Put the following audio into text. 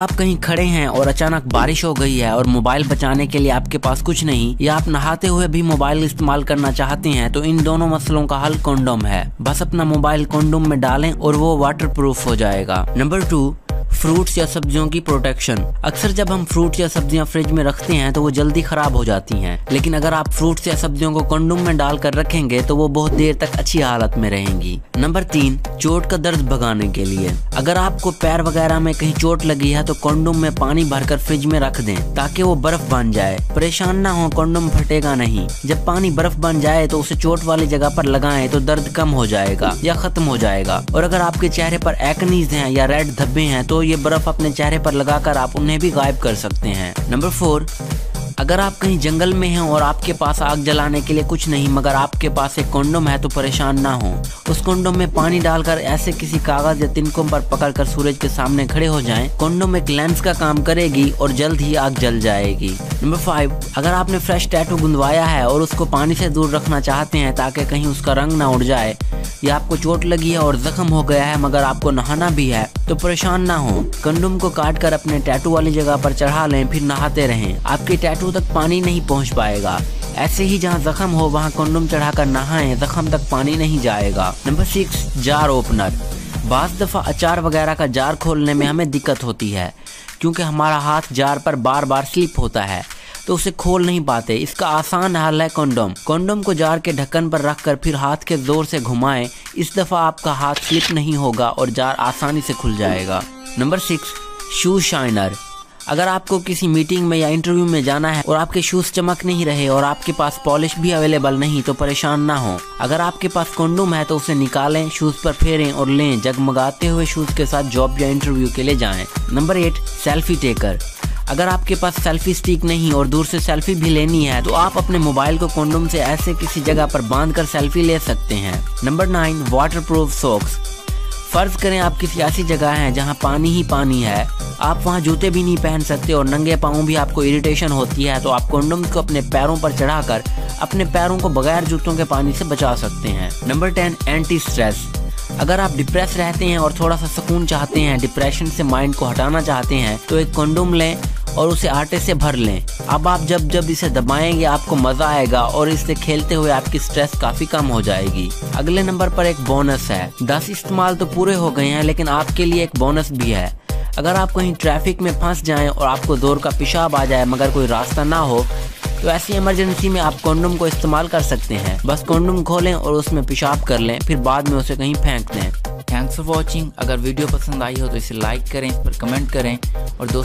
आप कहीं खड़े हैं और अचानक बारिश हो गई है और मोबाइल बचाने के लिए आपके पास कुछ नहीं, या आप नहाते हुए भी मोबाइल इस्तेमाल करना चाहते हैं तो इन दोनों मसलों का हल कॉन्डोम है। बस अपना मोबाइल कॉन्डोम में डालें और वो वाटर प्रूफ हो जाएगा। नंबर टू फ्रूट्स या सब्जियों की प्रोटेक्शन। अक्सर जब हम फ्रूट या सब्ज़ियाँ फ्रिज में रखते हैं तो वो जल्दी खराब हो जाती हैं। लेकिन अगर आप फ्रूट्स या सब्जियों को कंडोम में डालकर रखेंगे तो वो बहुत देर तक अच्छी हालत में रहेंगी। नंबर तीन, चोट का दर्द भगाने के लिए। अगर आपको पैर वगैरह में कहीं चोट लगी है तो कंडोम में पानी भरकर फ्रिज में रख दें, ताकि वो बर्फ़ बन जाए। परेशान ना हो, कंडोम फटेगा नहीं। जब पानी बर्फ़ बन जाए तो उसे चोट वाली जगह पर लगाएँ तो दर्द कम हो जाएगा या खत्म हो जाएगा। और अगर आपके चेहरे पर एक्नीज हैं या रेड धब्बे हैं तो ये बर्फ़ अपने चेहरे पर लगाकर आप उन्हें भी गायब कर सकते हैं। नंबर फोर अगर आप कहीं जंगल में हैं और आपके पास आग जलाने के लिए कुछ नहीं, मगर आपके पास एक कॉन्डोम है तो परेशान ना हो। उस कॉन्डोम में पानी डालकर ऐसे किसी कागज़ या तिनकों पर पकड़कर सूरज के सामने खड़े हो जाएँ। कॉन्डोम एक लेंस का काम करेगी और जल्द ही आग जल जाएगी। नंबर फाइव, अगर आपने फ्रेश टैटू गुंदवाया है और उसको पानी से दूर रखना चाहते हैं ताकि कहीं उसका रंग ना उड़ जाए, या आपको चोट लगी है और जख्म हो गया है, मगर आपको नहाना भी है तो परेशान ना हो। कंडोम को काट कर अपने टैटू वाली जगह पर चढ़ा लें, फिर नहाते रहें। आपके टैटू तक पानी नहीं पहुँच पाएगा। ऐसे ही जहाँ जख्म हो, वहाँ कंडोम चढ़ाकर नहाएँ, जख्म तक पानी नहीं जाएगा। Number six jar opener. बाज दफ़ा अचार वगैरह का जार खोलने में हमें दिक्कत होती है, क्योंकि हमारा हाथ जार पर बार बार स्लिप होता है तो उसे खोल नहीं पाते। इसका आसान हल है कॉन्डोम कॉन्डोम को जार के ढक्कन पर रखकर फिर हाथ के ज़ोर से घुमाएँ। इस दफ़ा आपका हाथ स्लिप नहीं होगा और जार आसानी से खुल जाएगा। नंबर सिक्स शू शाइनर अगर आपको किसी मीटिंग में या इंटरव्यू में जाना है और आपके शूज़ चमक नहीं रहे और आपके पास पॉलिश भी अवेलेबल नहीं तो परेशान ना हो। अगर आपके पास कॉन्डोम है तो उसे निकालें, शूज़ पर फेरें और लें, जगमगाते हुए शूज़ के साथ जॉब या इंटरव्यू के लिए जाएँ। Number eight, selfie taker. अगर आपके पास सेल्फी स्टिक नहीं और दूर से सेल्फी भी लेनी है तो आप अपने मोबाइल को कॉन्डोम से ऐसे किसी जगह पर बाँध कर सेल्फी ले सकते हैं। Number nine waterproof socks. फ़र्ज़ करें आप किसी ऐसी जगह है जहाँ पानी ही पानी है। आप वहाँ जूते भी नहीं पहन सकते और नंगे पाओ भी आपको इरिटेशन होती है तो आप कंडोम को अपने पैरों पर चढ़ाकर अपने पैरों को बगैर जूतों के पानी से बचा सकते हैं। नंबर टेन एंटी स्ट्रेस अगर आप डिप्रेस रहते हैं और थोड़ा सा सुकून चाहते हैं डिप्रेशन से माइंड को हटाना चाहते हैं तो एक कंडोम लें और उसे आटे से भर लें। अब आप जब जब इसे दबाएँगे, आपको मज़ा आएगा और इसे खेलते हुए आपकी स्ट्रेस काफ़ी कम हो जाएगी। अगले नंबर पर एक बोनस है। दस इस्तेमाल तो पूरे हो गए हैं, लेकिन आपके लिए एक बोनस भी है। अगर आप कहीं ट्रैफ़िक में फंस जाएँ और आपको दौर का पेशाब आ जाए, मगर कोई रास्ता ना हो तो ऐसी इमरजेंसी में आप कॉन्डोम को इस्तेमाल कर सकते हैं। बस कॉन्डोम खोलें और उसमें पेशाब कर लें, फिर बाद में उसे कहीं फेंक दें। थैंक्स फॉर वॉचिंग अगर वीडियो पसंद आई हो तो इसे लाइक करें इस पर कमेंट करें और